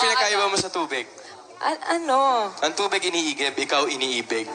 pinakaiba mo sa tubig? A- ano? Ang tubig iniigib, ikaw iniibig.